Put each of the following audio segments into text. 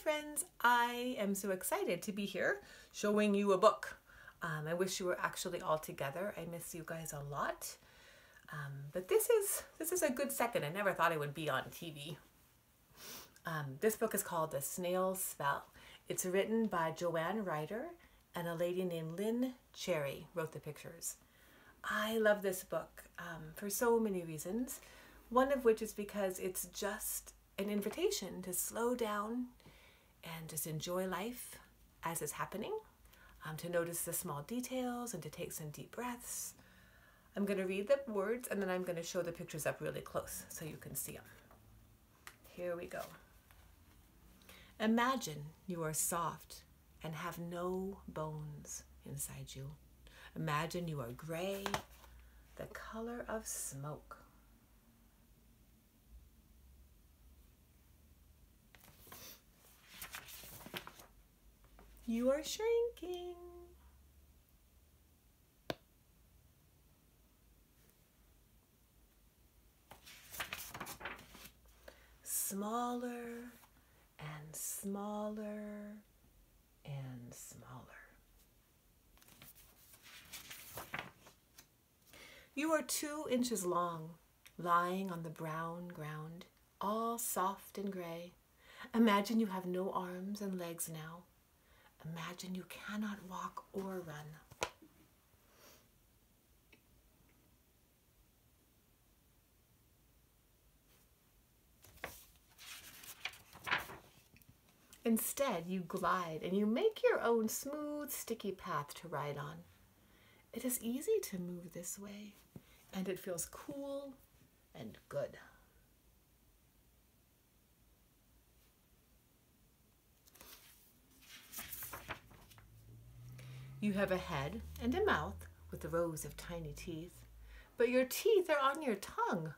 friends, I am so excited to be here showing you a book. Um, I wish you were actually all together. I miss you guys a lot. Um, but this is this is a good second. I never thought I would be on TV. Um, this book is called The Snail's Spell. It's written by Joanne Ryder and a lady named Lynne Cherry wrote the pictures. I love this book um, for so many reasons. One of which is because it's just an invitation to slow down and just enjoy life as it's happening, um, to notice the small details and to take some deep breaths. I'm going to read the words and then I'm going to show the pictures up really close so you can see them. Here we go. Imagine you are soft and have no bones inside you. Imagine you are gray, the color of smoke. You are shrinking. Smaller and smaller and smaller. You are two inches long, lying on the brown ground, all soft and gray. Imagine you have no arms and legs now. Imagine you cannot walk or run. Instead, you glide and you make your own smooth, sticky path to ride on. It is easy to move this way, and it feels cool and good. You have a head and a mouth with rows of tiny teeth, but your teeth are on your tongue.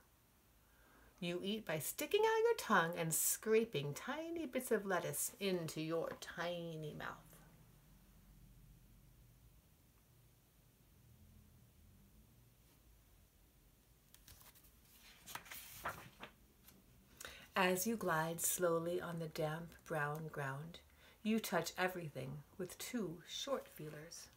You eat by sticking out your tongue and scraping tiny bits of lettuce into your tiny mouth. As you glide slowly on the damp brown ground, you touch everything with two short feelers.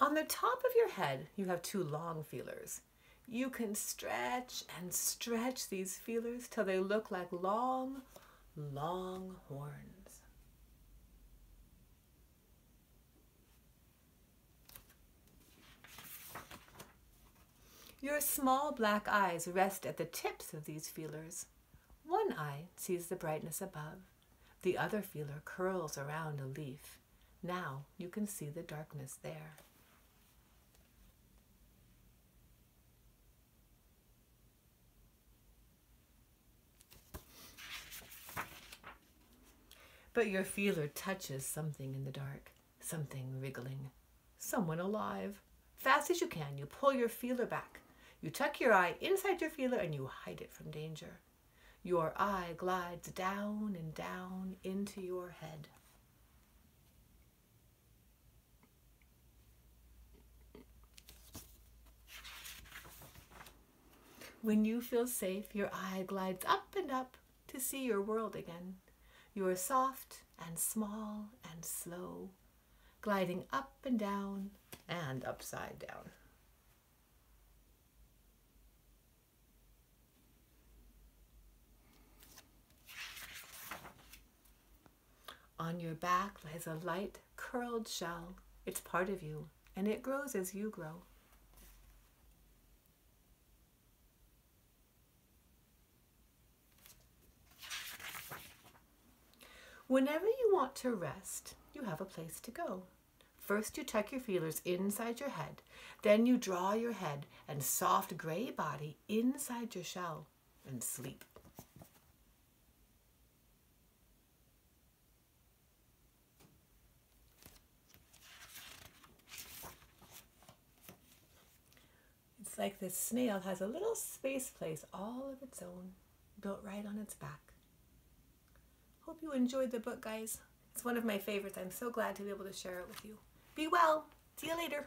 On the top of your head, you have two long feelers. You can stretch and stretch these feelers till they look like long, long horns. Your small black eyes rest at the tips of these feelers. One eye sees the brightness above. The other feeler curls around a leaf. Now you can see the darkness there. But your feeler touches something in the dark, something wriggling, someone alive. Fast as you can, you pull your feeler back. You tuck your eye inside your feeler and you hide it from danger. Your eye glides down and down into your head. When you feel safe, your eye glides up and up to see your world again. You are soft and small and slow, gliding up and down and upside down. On your back lies a light, curled shell. It's part of you, and it grows as you grow. Whenever you want to rest, you have a place to go. First, you tuck your feelers inside your head. Then you draw your head and soft gray body inside your shell and sleep. It's like this snail has a little space place all of its own, built right on its back. Hope you enjoyed the book, guys. It's one of my favorites. I'm so glad to be able to share it with you. Be well. See you later.